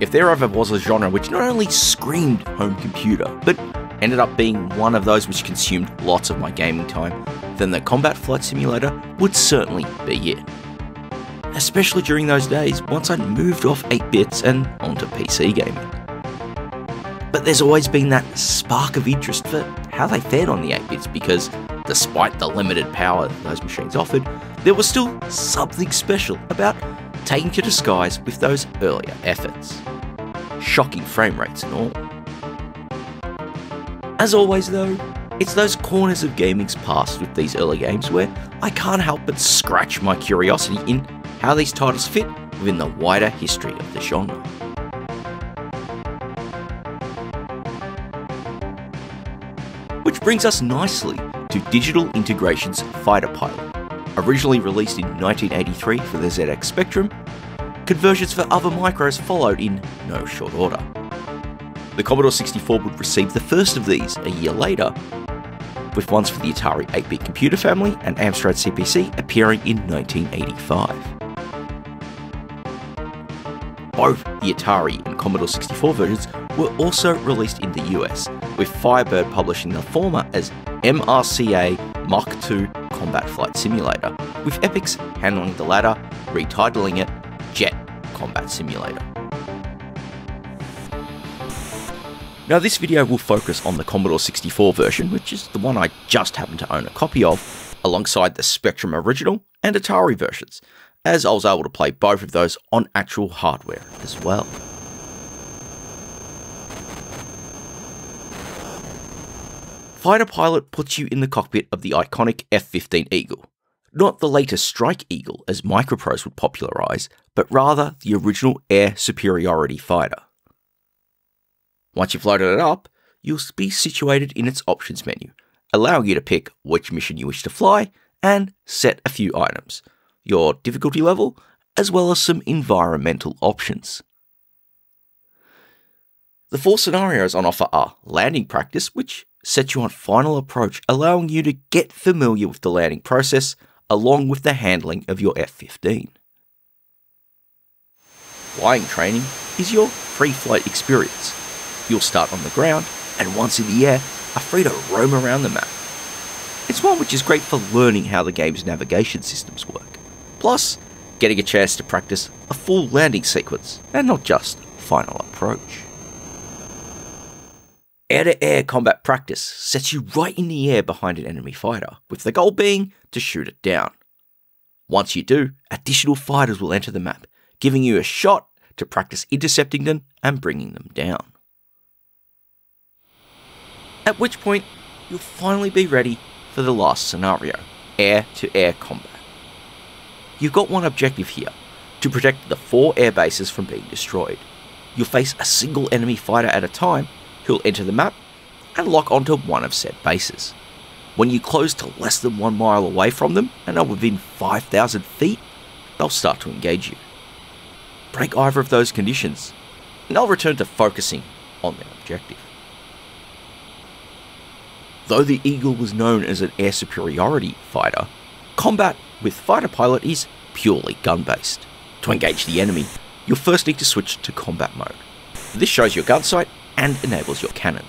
If there ever was a genre which not only screamed home computer, but ended up being one of those which consumed lots of my gaming time, then the Combat Flight Simulator would certainly be it. Especially during those days once I'd moved off 8 bits and onto PC gaming. But there's always been that spark of interest for how they fared on the 8 bits because despite the limited power those machines offered, there was still something special about taking to the skies with those earlier efforts. Shocking frame rates and all. As always, though, it's those corners of gaming's past with these early games where I can't help but scratch my curiosity in how these titles fit within the wider history of the genre. Which brings us nicely to Digital Integration's Fighter Pilot, originally released in 1983 for the ZX Spectrum. Conversions for other micros followed in no short order. The Commodore 64 would receive the first of these a year later, with ones for the Atari 8 bit computer family and Amstrad CPC appearing in 1985. Both the Atari and Commodore 64 versions were also released in the US, with Firebird publishing the former as MRCA Mach II Combat Flight Simulator, with Epyx handling the latter, retitling it Jet Combat Simulator. Now this video will focus on the Commodore 64 version, which is the one I just happen to own a copy of, alongside the Spectrum original and Atari versions, as I was able to play both of those on actual hardware as well. Fighter Pilot puts you in the cockpit of the iconic F-15 Eagle. Not the latest Strike Eagle as Microprose would popularise, but rather the original air superiority fighter. Once you've loaded it up, you'll be situated in its options menu, allowing you to pick which mission you wish to fly and set a few items, your difficulty level, as well as some environmental options. The four scenarios on offer are landing practice, which sets you on final approach, allowing you to get familiar with the landing process along with the handling of your F 15. Flying training is your free flight experience, You'll start on the ground, and once in the air, are free to roam around the map. It's one which is great for learning how the game's navigation systems work. Plus, getting a chance to practice a full landing sequence, and not just final approach. Air to air combat practice sets you right in the air behind an enemy fighter, with the goal being to shoot it down. Once you do, additional fighters will enter the map, giving you a shot to practice intercepting them and bringing them down at which point you'll finally be ready for the last scenario air to air combat. You've got one objective here to protect the four air bases from being destroyed. You'll face a single enemy fighter at a time who'll enter the map and lock onto one of said bases. When you close to less than one mile away from them and are within 5,000 feet, they'll start to engage you. Break either of those conditions, and they'll return to focusing on their objective. Though the Eagle was known as an air superiority fighter, combat with fighter pilot is purely gun based. To engage the enemy, you'll first need to switch to combat mode. This shows your gun sight and enables your cannon.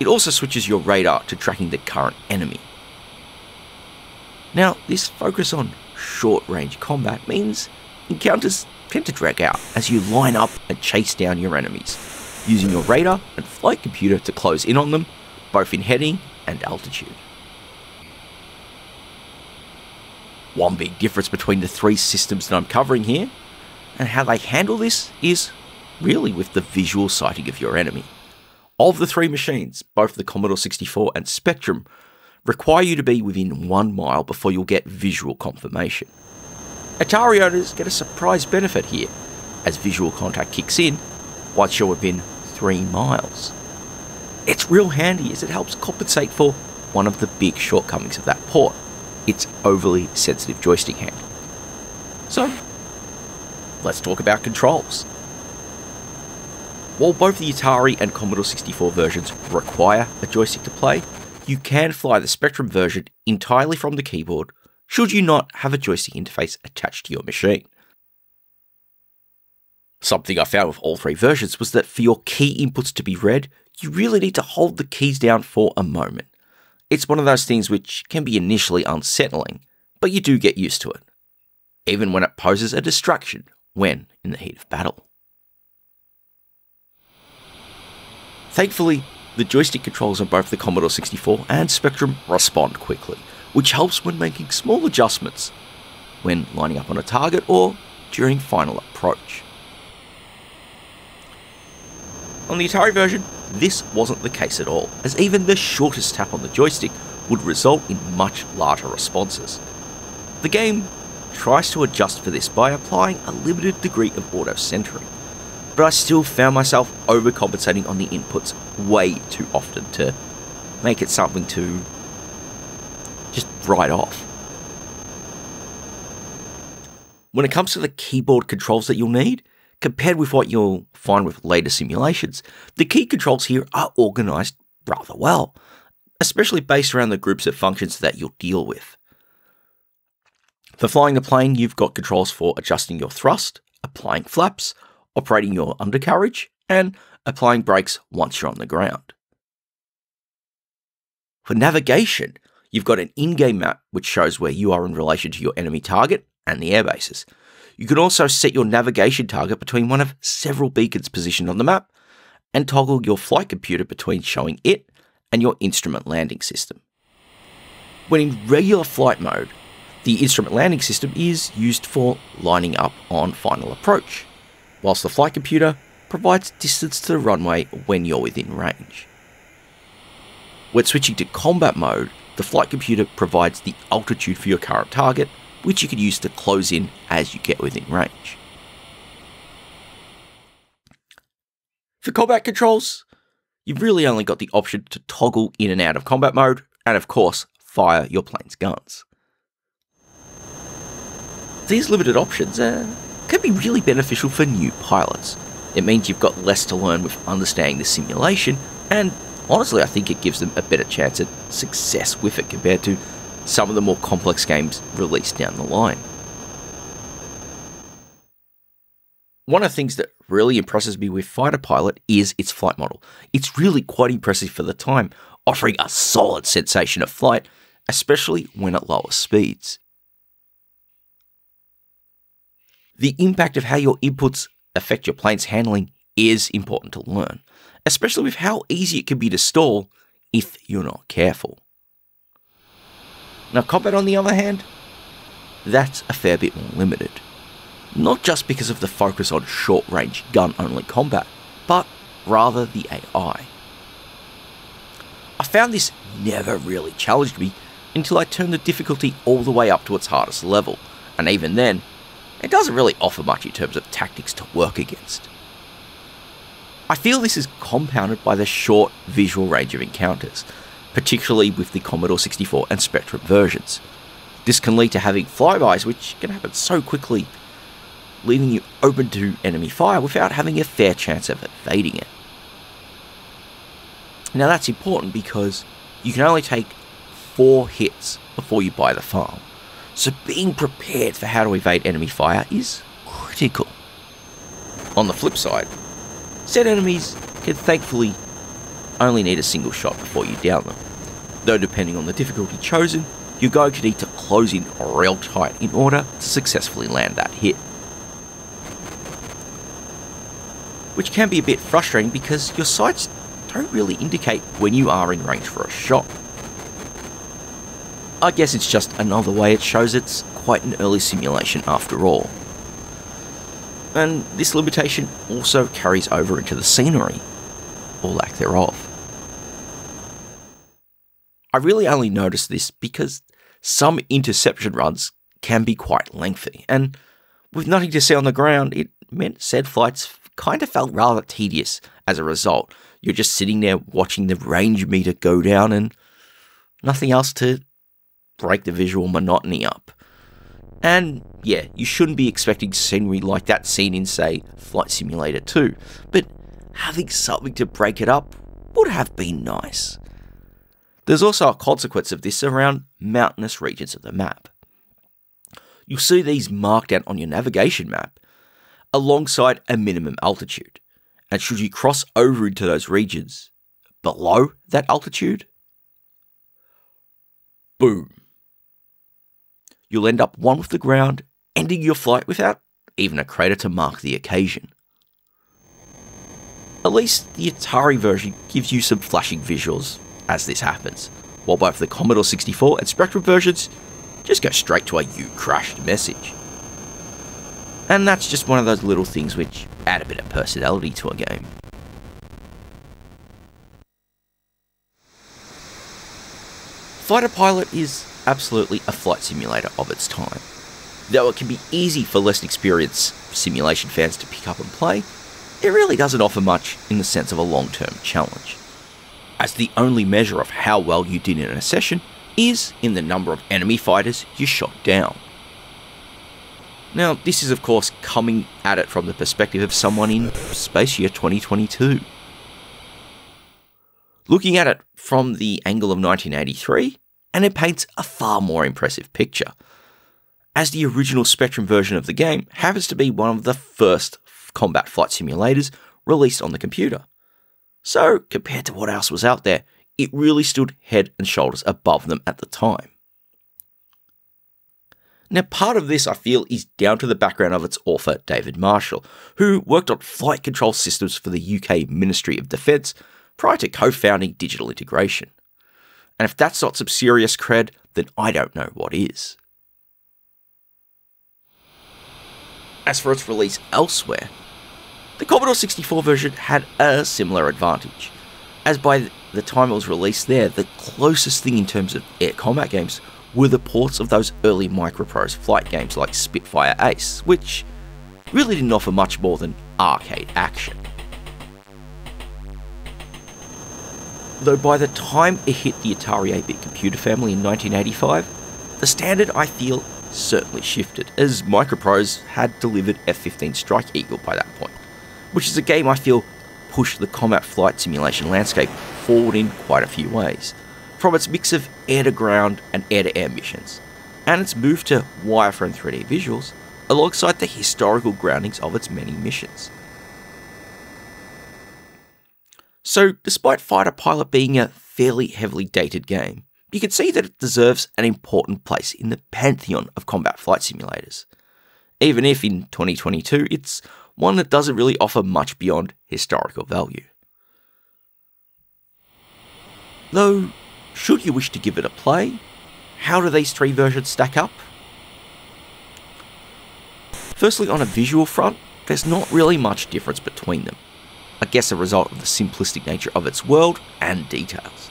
It also switches your radar to tracking the current enemy. Now, this focus on short range combat means encounters tend to drag out as you line up and chase down your enemies, using your radar and flight computer to close in on them both in heading and altitude. One big difference between the three systems that I'm covering here and how they handle this is really with the visual sighting of your enemy. Of the three machines, both the Commodore 64 and Spectrum require you to be within one mile before you'll get visual confirmation. Atari owners get a surprise benefit here, as visual contact kicks in once you're within three miles. It's real handy as it helps compensate for one of the big shortcomings of that port its overly sensitive joystick hand. So, let's talk about controls. While both the Atari and Commodore 64 versions require a joystick to play, you can fly the Spectrum version entirely from the keyboard should you not have a joystick interface attached to your machine. Something I found with all three versions was that for your key inputs to be read, you really need to hold the keys down for a moment. It's one of those things which can be initially unsettling, but you do get used to it, even when it poses a distraction when in the heat of battle. Thankfully, the joystick controls on both the Commodore 64 and Spectrum respond quickly, which helps when making small adjustments when lining up on a target or during final approach. On the Atari version, this wasn't the case at all, as even the shortest tap on the joystick would result in much larger responses. The game tries to adjust for this by applying a limited degree of auto centering, but I still found myself overcompensating on the inputs way too often to make it something to just write off. When it comes to the keyboard controls that you'll need, compared with what you'll find with later simulations, the key controls here are organized rather well, especially based around the groups of functions that you'll deal with. For flying the plane, you've got controls for adjusting your thrust, applying flaps, operating your undercarriage, and applying brakes once you're on the ground. For navigation, you've got an in game map which shows where you are in relation to your enemy target and the airbases. You can also set your navigation target between one of several beacons positioned on the map and toggle your flight computer between showing it and your instrument landing system. When in regular flight mode, the instrument landing system is used for lining up on final approach, whilst the flight computer provides distance to the runway when you're within range. When switching to combat mode, the flight computer provides the altitude for your current target, which you can use to close in as you get within range. For combat controls, you've really only got the option to toggle in and out of combat mode, and of course, fire your plane's guns. These limited options uh, can be really beneficial for new pilots. It means you've got less to learn with understanding the simulation, and honestly, I think it gives them a better chance at success with it compared to some of the more complex games released down the line. One of the things that really impresses me with Fighter Pilot is its flight model. It's really quite impressive for the time, offering a solid sensation of flight, especially when at lower speeds. The impact of how your inputs affect your plane's handling is important to learn, especially with how easy it can be to stall if you're not careful. Now, combat, on the other hand, that's a fair bit more limited. Not just because of the focus on short range gun only combat, but rather the AI. I found this never really challenged me until I turned the difficulty all the way up to its hardest level, and even then, it doesn't really offer much in terms of tactics to work against. I feel this is compounded by the short visual range of encounters, particularly with the Commodore 64 and Spectrum versions. This can lead to having flybys, which can happen so quickly, leaving you open to enemy fire without having a fair chance of evading it. Now that's important because you can only take four hits before you buy the farm, so being prepared for how to evade enemy fire is critical. On the flip side, said enemies can thankfully only need a single shot before you down them. Though depending on the difficulty chosen, you're going to need to close in real tight in order to successfully land that hit. Which can be a bit frustrating because your sights don't really indicate when you are in range for a shot. I guess it's just another way it shows it's quite an early simulation after all. And this limitation also carries over into the scenery, or lack thereof. I really only noticed this because some interception runs can be quite lengthy, and with nothing to see on the ground, it meant said flights kind of felt rather tedious as a result. You're just sitting there watching the range meter go down and nothing else to break the visual monotony up. And yeah, you shouldn't be expecting scenery like that seen in, say, Flight Simulator 2, but having something to break it up would have been nice. There's also a consequence of this around mountainous regions of the map. You'll see these marked out on your navigation map. alongside a minimum altitude. And should you cross over into those regions below that altitude, boom. You'll end up one with the ground, ending your flight without even a crater to mark the occasion. At least the Atari version gives you some flashing visuals as this happens, while both the Commodore 64 and Spectrum versions just go straight to a you crashed message. And that's just one of those little things which add a bit of personality to a game. Fighter Pilot is absolutely a flight simulator of its time. Though it can be easy for less experienced simulation fans to pick up and play, it really doesn't offer much in the sense of a long term challenge. As the only measure of how well you did in a session is in the number of enemy fighters you shot down. Now, this is of course coming at it from the perspective of someone in Space Year 2022. Looking at it from the angle of 1983, and it paints a far more impressive picture, as the original Spectrum version of the game happens to be one of the first combat flight simulators released on the computer. So, compared to what else was out there, it really stood head and shoulders above them at the time. Now, part of this I feel is down to the background of its author, David Marshall, who worked on flight control systems for the UK Ministry of Defence prior to co founding Digital Integration. And if that's not some serious cred, then I don't know what is. As for its release elsewhere, the Commodore 64 version had a similar advantage, as by the time it was released there, the closest thing in terms of air combat games were the ports of those early Microprose flight games like Spitfire Ace, which really didn't offer much more than arcade action. Though by the time it hit the Atari 8 bit computer family in 1985, the standard I feel certainly shifted, as Microprose had delivered F 15 Strike Eagle by that point, which is a game I feel pushed the combat flight simulation landscape forward in quite a few ways, from its mix of air to ground and air to air missions, and its move to wireframe 3D visuals, alongside the historical groundings of its many missions. So, despite Fighter Pilot being a fairly heavily dated game, you can see that it deserves an important place in the pantheon of combat flight simulators. Even if in 2022 it's one that doesn't really offer much beyond historical value. Though, should you wish to give it a play, how do these three versions stack up? Firstly, on a visual front, there's not really much difference between them. I guess a result of the simplistic nature of its world and details.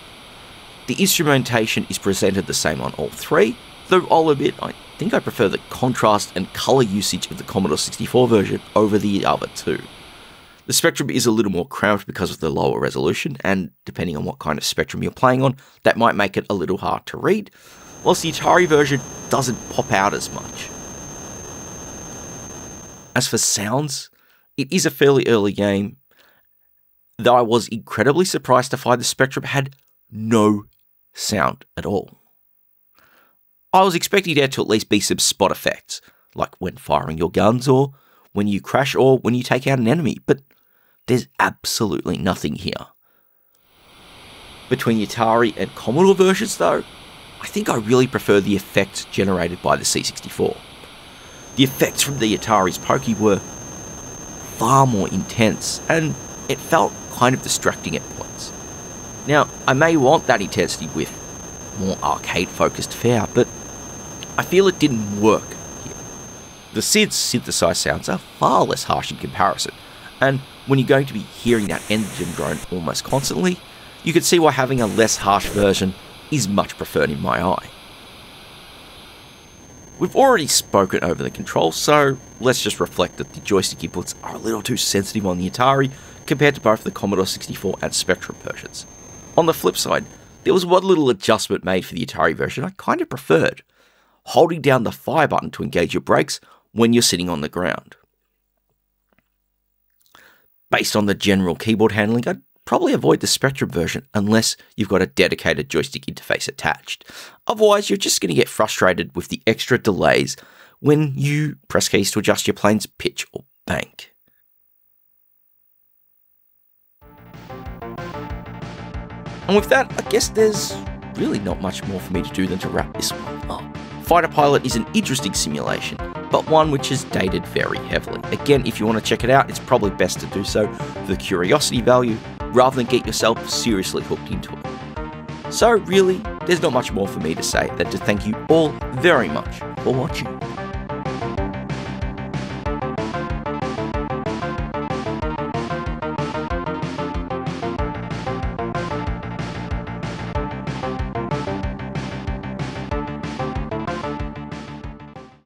The instrumentation is presented the same on all three, though I'll admit I think I prefer the contrast and colour usage of the Commodore 64 version over the other two. The spectrum is a little more cramped because of the lower resolution, and depending on what kind of spectrum you're playing on, that might make it a little hard to read, whilst the Atari version doesn't pop out as much. As for sounds, it is a fairly early game, though I was incredibly surprised to find the Spectrum had no sound at all. I was expecting there to at least be some spot effects, like when firing your guns or when you crash or when you take out an enemy, but there's absolutely nothing here. Between Atari and Commodore versions, though, I think I really prefer the effects generated by the C64. The effects from the Atari's Pokey were far more intense, and it felt kind of distracting at points. Now, I may want that intensity with more arcade focused fare, but I feel it didn't work here. The SID's synthesized sounds are far less harsh in comparison, and when you're going to be hearing that engine drone almost constantly, you can see why having a less harsh version is much preferred in my eye. We've already spoken over the controls, so let's just reflect that the joystick inputs are a little too sensitive on the Atari compared to both the Commodore 64 and Spectrum versions. On the flip side, there was one little adjustment made for the Atari version I kind of preferred holding down the fire button to engage your brakes when you're sitting on the ground. Based on the general keyboard handling, I'd probably avoid the Spectrum version unless you've got a dedicated joystick interface attached. Otherwise, you're just going to get frustrated with the extra delays when you press keys to adjust your plane's pitch or bank. And with that, I guess there's really not much more for me to do than to wrap this one up. Fighter Pilot is an interesting simulation, but one which is dated very heavily. Again, if you want to check it out, it's probably best to do so for the curiosity value rather than get yourself seriously hooked into it. So, really, there's not much more for me to say than to thank you all very much for watching.